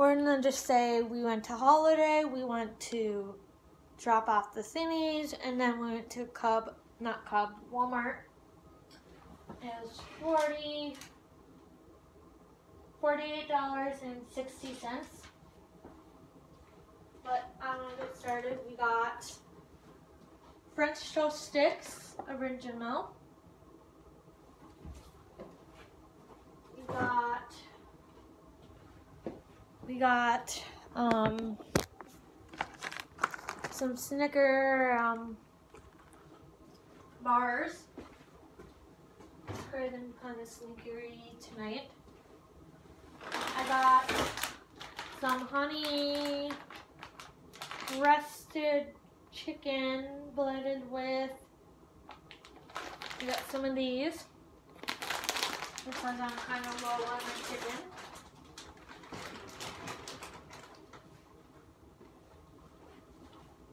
we're gonna just say we went to Holiday, we went to drop off the thingies, and then we went to Cub, not Cub, Walmart. It was 40 $48.60. But um, I'm gonna get started. We got French toast sticks, original. We got we got um, some Snicker um, bars. Rather them kind of sneakery tonight. I got some honey roasted chicken blended with, we got some of these because I'm kind of low on the chicken.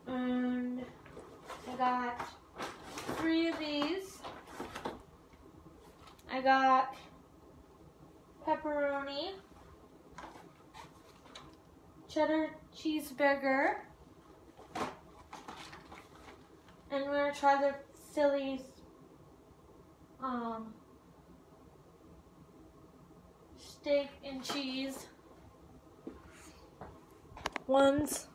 And I got three of these. I got pepperoni, cheddar cheeseburger, and we're gonna try the Phillies um, steak and cheese ones.